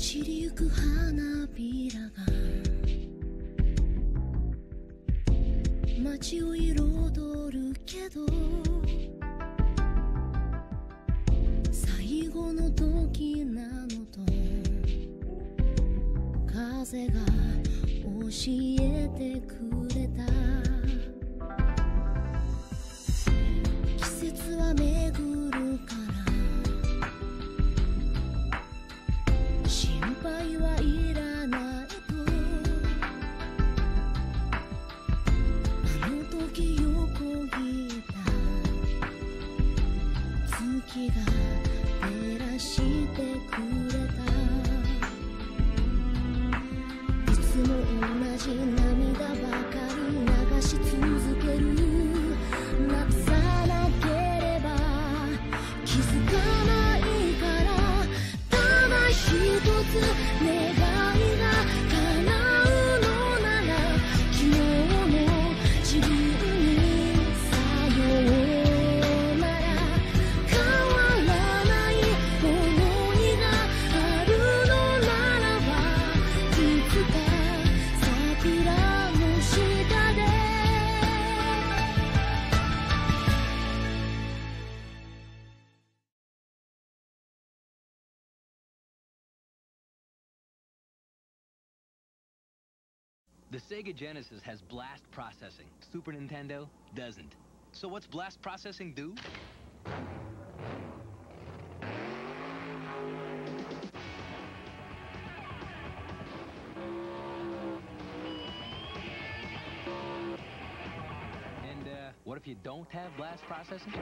散りゆく花びらが街を彩るけど最後の時なのと風が教えてくれたはいらないとあの時横切った。月が照らしてくれた。いつも同じ涙 The Sega Genesis has blast processing. Super Nintendo doesn't. So what's blast processing do? And uh, what if you don't have blast processing?